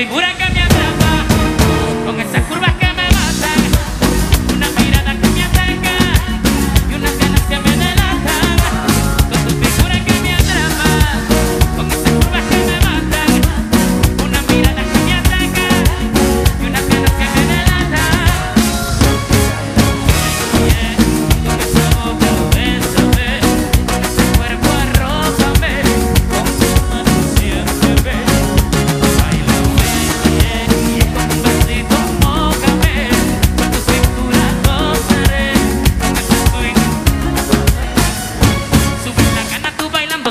विभुरा का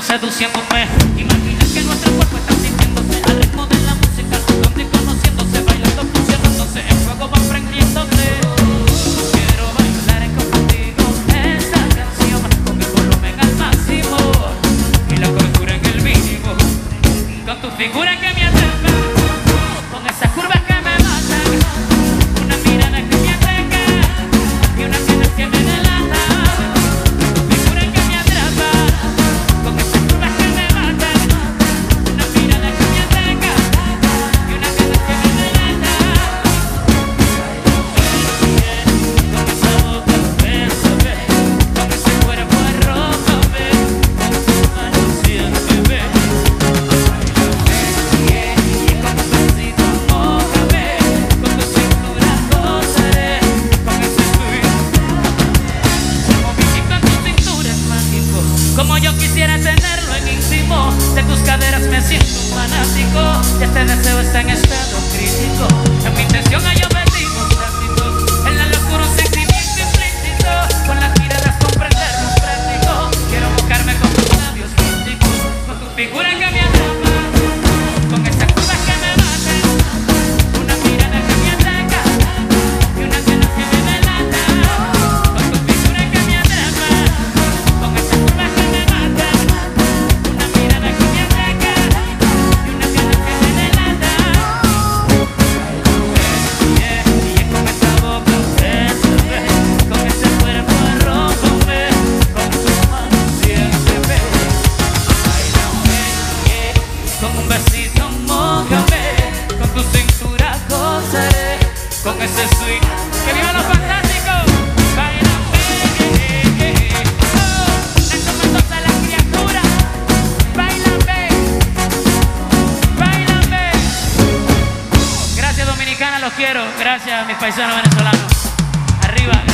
seduzindo o pé Como yo quisiera tenerlo en íntimo De tus caderas me siento fanático. Y este deseo está en estado crítico. con ese swing. ¡Que viva los fantásticos! Eh, eh, eh. oh, ¡Baila, pegue! ¡Oh! ¡Esto mató a la criatura! ¡Baila, ¡Baila, Gracias, Dominicana, los quiero. Gracias, mis paisanos venezolanos. ¡Arriba!